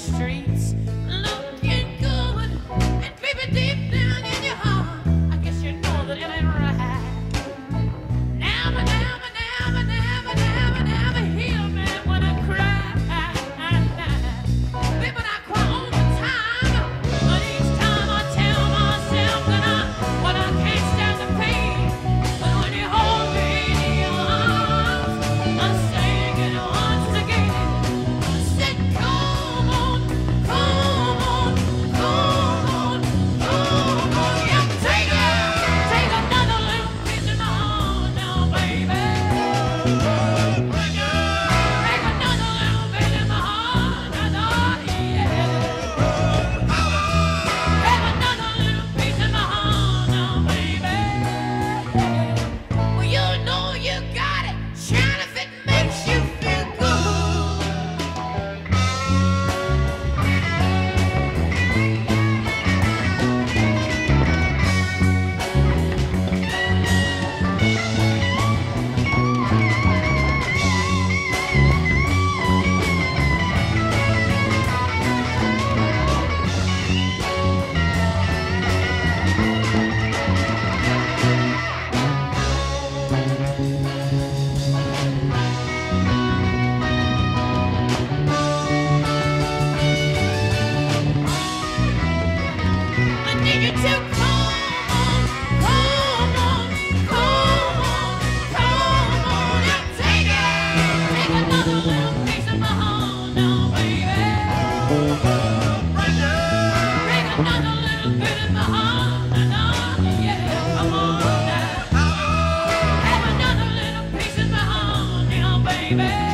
streets, baby.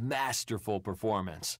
Masterful performance.